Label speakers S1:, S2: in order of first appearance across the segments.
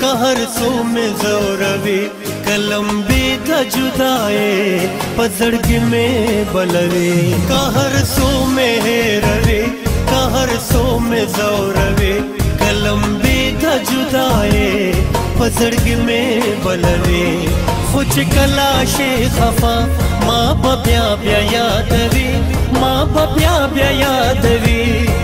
S1: कहर सो में जोरवे कलम भी था जुदाए पजड़ग में बलवे। कहर सो में रवे कहर सो में जोरवे कलम भी था जुदाए पजड़ग में बलवे। खुच कलाशे खफा, माँ बब्या ब्या यादवी, माँ बब्या ब्या यादवी।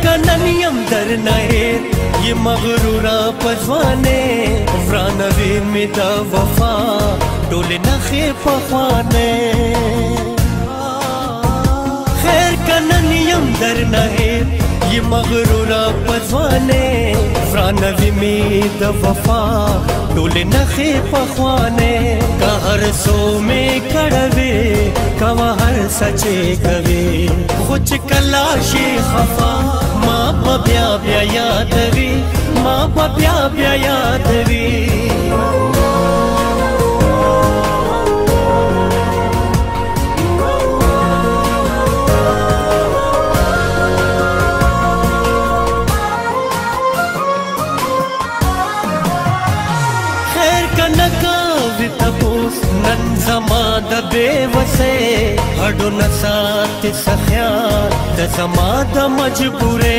S1: खैर का ननियम दर नहे ये मगरूरा पजवाने फ्रानवे में दा वफा, डोले नखे पफाने खैर का ननियम दर नहे ये मगरूरा पजवाने फ्रानवे में दा वफा, डोले नखे पखवाने कहर सो में कड़वे कवा हर सचे कवे। खुच कलाशे खफा। ब्या यादवी खैर का नकाव तपोस नन जमा द बेवसे हडो न साथ सख्या द जमा the मजबूरे।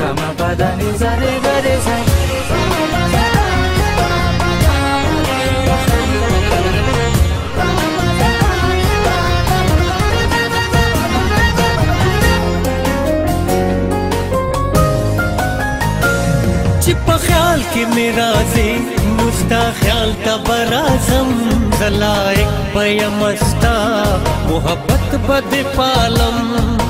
S2: ga ma pa da nisa de ga re sa.
S1: चिप ख्याल के मेरा मुस्ता ख्याल तबराजम जलाइक बयमस्ता मोहब्बत बद पालम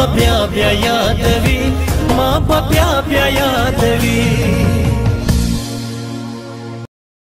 S1: මා පප්‍යා ප්‍යයාදවී මා පප්‍යා ප්‍යයාදවී